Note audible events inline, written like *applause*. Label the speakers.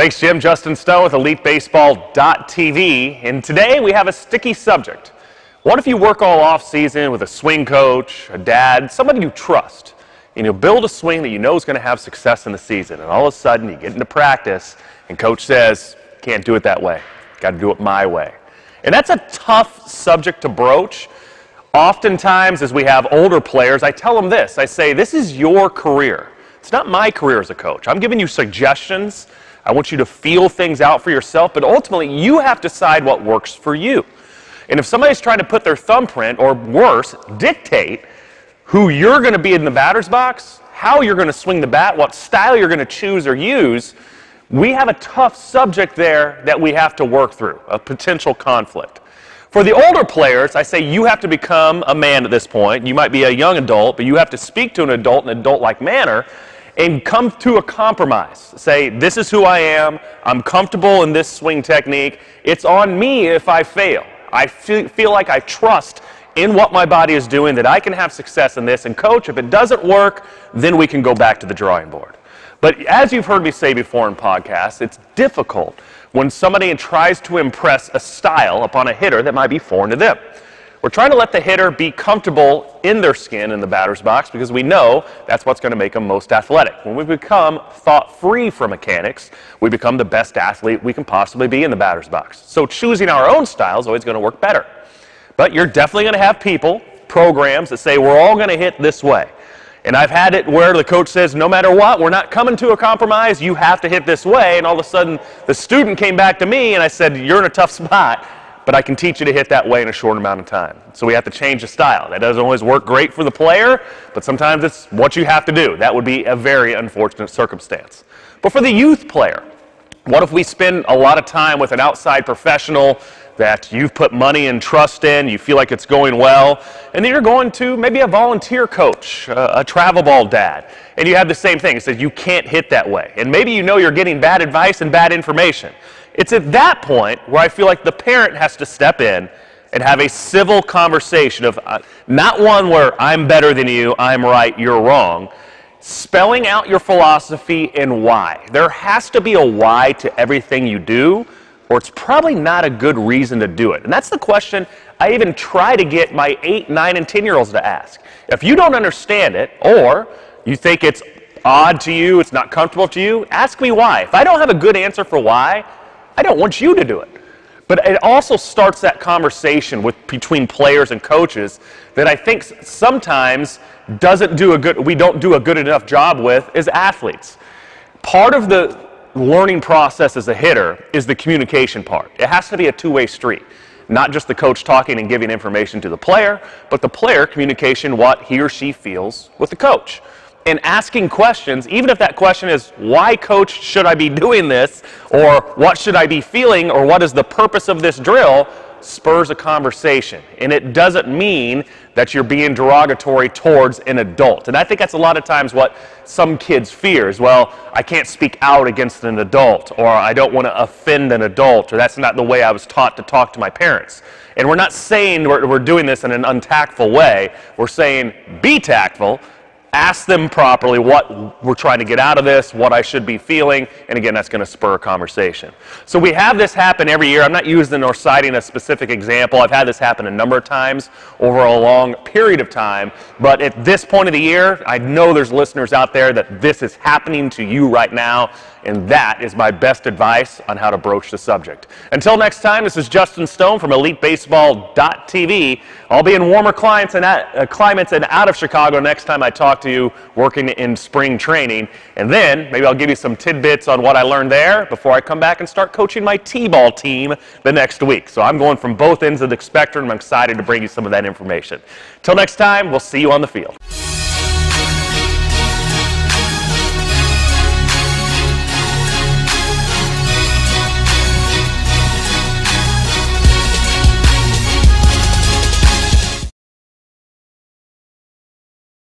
Speaker 1: Thanks, Jim. Justin Stone with EliteBaseball.tv. And today we have a sticky subject. What if you work all off season with a swing coach, a dad, somebody you trust, and you build a swing that you know is going to have success in the season, and all of a sudden you get into practice and coach says, can't do it that way. Got to do it my way. And that's a tough subject to broach. Oftentimes, as we have older players, I tell them this I say, This is your career. It's not my career as a coach. I'm giving you suggestions. I want you to feel things out for yourself, but ultimately, you have to decide what works for you. And if somebody's trying to put their thumbprint, or worse, dictate who you're going to be in the batter's box, how you're going to swing the bat, what style you're going to choose or use, we have a tough subject there that we have to work through, a potential conflict. For the older players, I say you have to become a man at this point. You might be a young adult, but you have to speak to an adult in an adult like manner and come to a compromise. Say, this is who I am. I'm comfortable in this swing technique. It's on me if I fail. I feel like I trust in what my body is doing, that I can have success in this. And, coach, if it doesn't work, then we can go back to the drawing board. But as you've heard me say before in podcasts, it's difficult when somebody tries to impress a style upon a hitter that might be foreign to them. We're trying to let the hitter be comfortable in their skin in the batter's box because we know that's what's going to make them most athletic. When we become thought free from mechanics, we become the best athlete we can possibly be in the batter's box. So choosing our own style is always going to work better. But you're definitely going to have people, programs that say we're all going to hit this way. And I've had it where the coach says, no matter what, we're not coming to a compromise. You have to hit this way. And all of a sudden, the student came back to me and I said, You're in a tough *laughs* spot, but I can teach you to hit that way in a short amount of time. So we have to change the style. That doesn't always work great for the player, but sometimes it's what you have to do. That would be a very unfortunate circumstance. But for the youth player, what if we spend a lot of time with an outside professional that you've put money and trust in, you feel like it's going well, and then you're going to maybe a volunteer coach, a, a travel ball dad, and you have the same thing. It says you can't hit that way. And maybe you know you're getting bad advice and bad information. It's at that point where I feel like the parent has to step in and have a civil conversation of uh, not one where I'm better than you, I'm right, you're wrong. Spelling out your philosophy and why. There has to be a why to everything you do or it's probably not a good reason to do it. And that's the question I even try to get my 8, 9, and 10 year olds to ask. If you don't understand it, or you think it's odd to you, it's not comfortable to you, ask me why. If I don't have a good answer for why, I don't want you to do it. But it also starts that conversation with between players and coaches that I think sometimes doesn't do a good we don't do a good enough job with as athletes. Part of the learning process as a hitter is the communication part. It has to be a two way street. Not just the coach talking and giving information to the player, but the player communication what he or she feels with the coach. And asking questions, even if that question is, why, coach, should I be doing this? Or what should I be feeling? Or what is the purpose of this drill? Spurs a conversation. And it doesn't mean that you're being derogatory towards an adult. And I think that's a lot of times what some kids fear is, well, I can't speak out against an adult, or I don't want to offend an adult, or that's not the way I was taught to talk to my parents. And we're not saying we're, we're doing this in an untactful way. We're saying be tactful, ask them properly what we're trying to get out of this, what I should be feeling, and again, that's going to spur a conversation. So we have this happen every year. I'm not using or citing a specific example. I've had this happen a number of times over a long period of time, but at this point of the year, I know there's listeners out there that this is happening to you right now, and that is my best advice on how to broach the subject. Until next time, this is Justin Stone from EliteBaseball.tv. I'll be in warmer climates and, uh, climates and out of Chicago next time I talk to you working in spring training. And then maybe I'll give you some tidbits on what I learned there before I come back and start coaching my T-ball team the next week. So I'm going from both ends of the spectrum. I'm excited to bring you some of that information. Till next time, we'll see you on the field.